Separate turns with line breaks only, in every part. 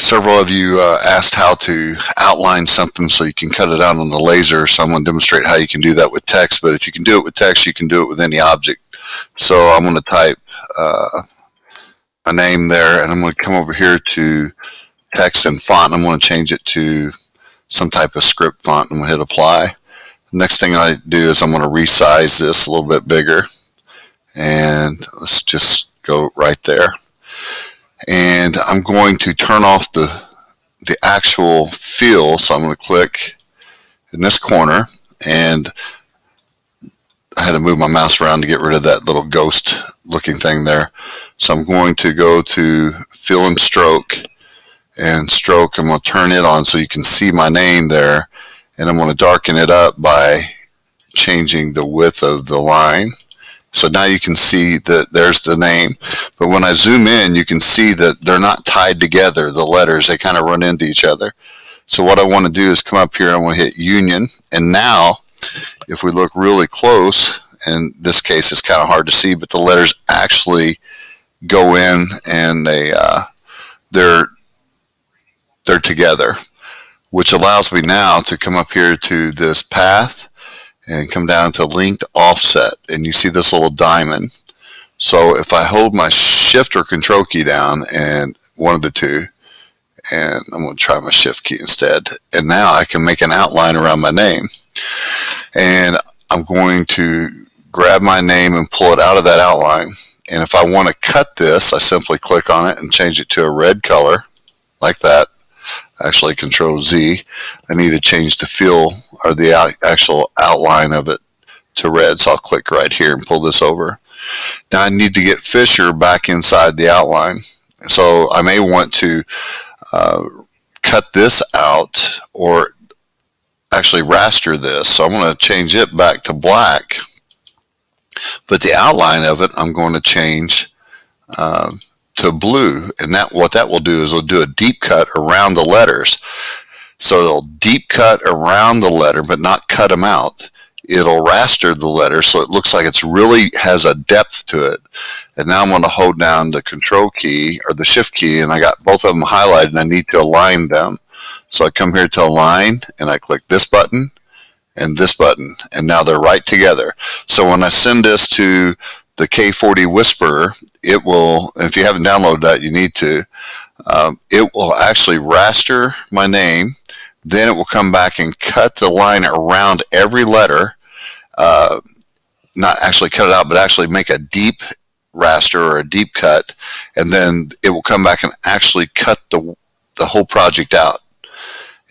several of you uh, asked how to outline something so you can cut it out on the laser. So I'm going to demonstrate how you can do that with text. But if you can do it with text, you can do it with any object. So I'm going to type uh, a name there, and I'm going to come over here to text and font. I'm going to change it to some type of script font. Going to hit apply. The next thing I do is I'm going to resize this a little bit bigger. And let's just go right there and I'm going to turn off the the actual fill. So I'm going to click in this corner and I had to move my mouse around to get rid of that little ghost looking thing there. So I'm going to go to fill and stroke and stroke I'm going to turn it on so you can see my name there and I'm going to darken it up by changing the width of the line so now you can see that there's the name. But when I zoom in, you can see that they're not tied together, the letters. They kind of run into each other. So what I want to do is come up here, and I want to hit Union. And now, if we look really close, in this case it's kind of hard to see, but the letters actually go in and they, uh, they're, they're together, which allows me now to come up here to this path and come down to linked offset and you see this little diamond. So if I hold my shift or control key down and one of the two, and I'm going to try my shift key instead. And now I can make an outline around my name. And I'm going to grab my name and pull it out of that outline. And if I want to cut this, I simply click on it and change it to a red color like that actually control Z. I need to change the fill or the actual outline of it to red. So I'll click right here and pull this over. Now I need to get Fisher back inside the outline. So I may want to uh, cut this out or actually raster this. So I'm going to change it back to black. But the outline of it, I'm going to change uh, to blue. And that what that will do is it'll do a deep cut around the letters. So it'll deep cut around the letter, but not cut them out. It'll raster the letter so it looks like it's really has a depth to it. And now I'm going to hold down the control key or the shift key and I got both of them highlighted and I need to align them. So I come here to align and I click this button and this button and now they're right together. So when I send this to the K40 Whisperer, it will, if you haven't downloaded that, you need to, um, it will actually raster my name. Then it will come back and cut the line around every letter. Uh, not actually cut it out, but actually make a deep raster or a deep cut. And then it will come back and actually cut the, the whole project out.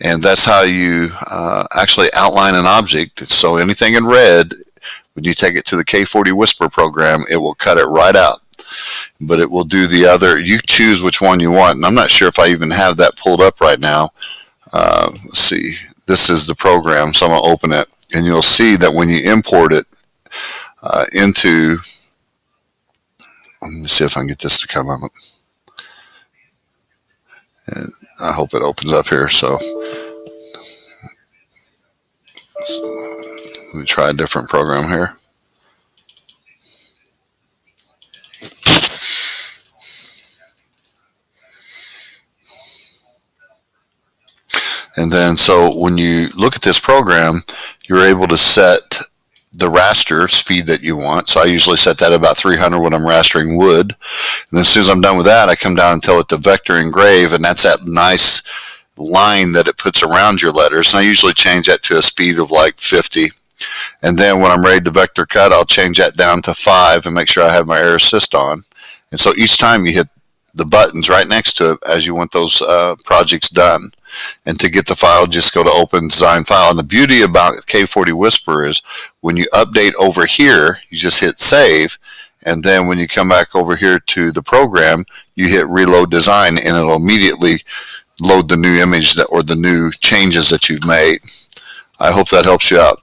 And that's how you uh, actually outline an object. So anything in red when you take it to the K40 Whisper program, it will cut it right out. But it will do the other. You choose which one you want. And I'm not sure if I even have that pulled up right now. Uh, let's see. This is the program, so I'm going to open it. And you'll see that when you import it uh, into, let me see if I can get this to come up. And I hope it opens up here. So, so let me try a different program here. And then, so when you look at this program, you're able to set the raster speed that you want. So I usually set that about 300 when I'm rastering wood. And then as soon as I'm done with that, I come down and tell it to vector engrave, and that's that nice line that it puts around your letters. And I usually change that to a speed of like 50. And then when I'm ready to vector cut, I'll change that down to five and make sure I have my air assist on. And so each time you hit the buttons right next to it as you want those uh, projects done. And to get the file, just go to open design file. And the beauty about K40 Whisper is when you update over here, you just hit save. And then when you come back over here to the program, you hit reload design and it'll immediately load the new image that or the new changes that you've made. I hope that helps you out.